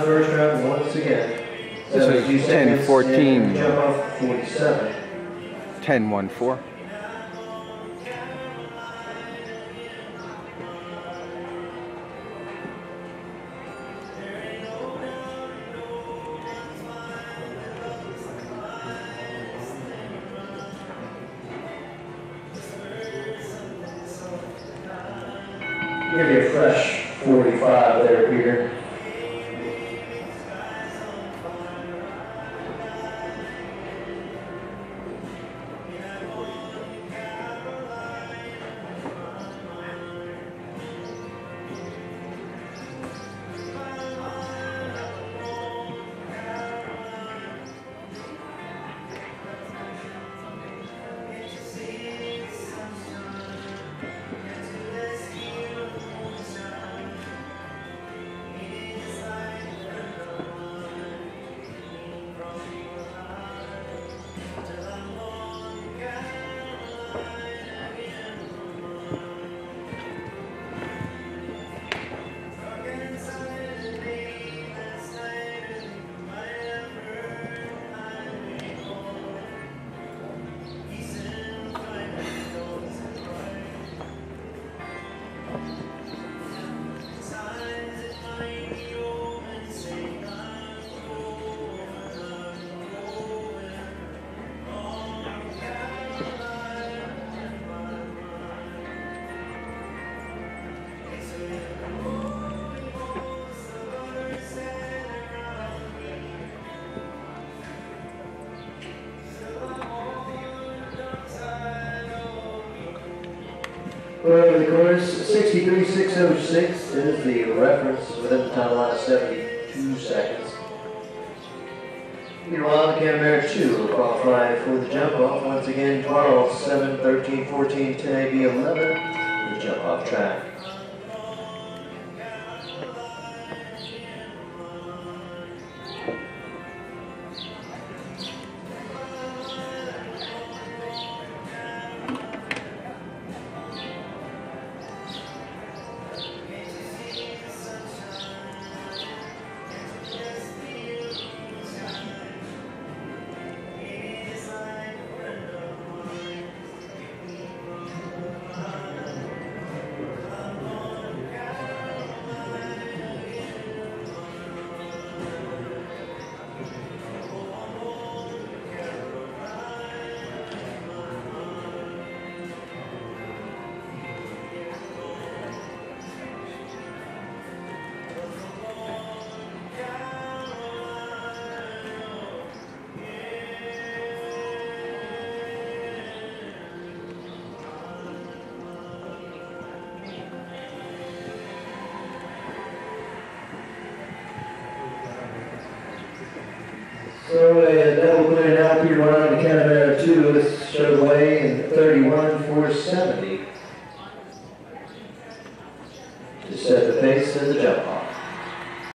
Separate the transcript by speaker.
Speaker 1: First round once again.
Speaker 2: So,
Speaker 1: so
Speaker 2: 10 14.
Speaker 1: Jump off 47.
Speaker 2: 10 1 4.
Speaker 1: Give you a fresh 45 there, Peter. Over the course, 63.606 is the reference within the time line of 72 seconds. Meanwhile, Canamera 2 will qualify for the jump off. Once again, 12, 7, 13, 14, 10, AB 11, the jump off track. So a double clear now, Peter Wylde to Canamera 2, this showed away in 31, 470. To set the pace and the jump off.